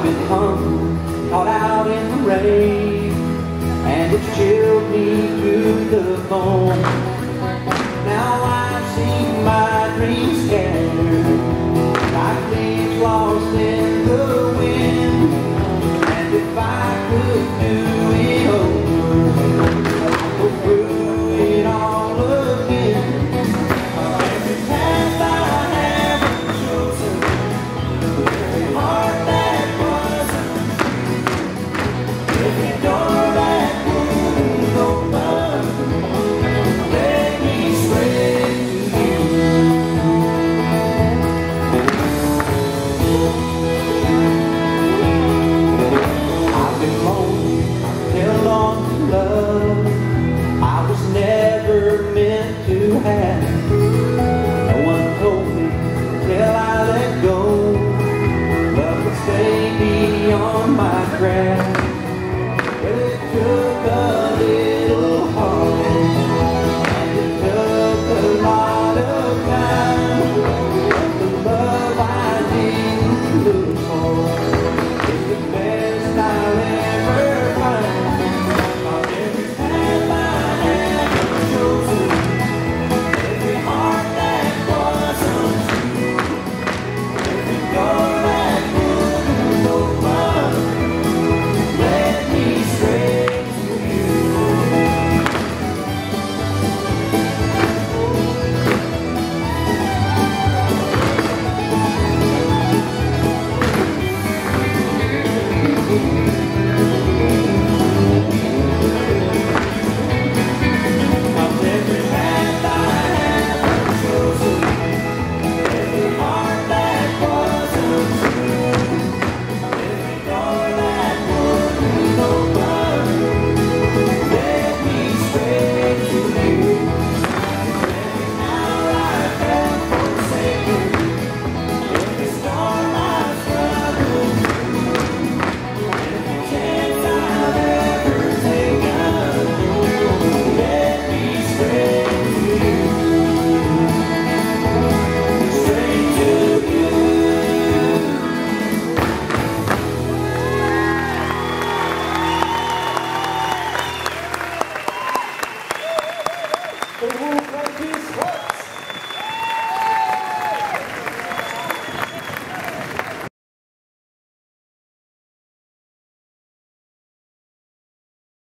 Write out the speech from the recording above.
I've been hung, caught out in the rain, and it's chilled me to the bone. hand. No one told me till I let go? Love stay beyond my grasp. It o Francis Rocha.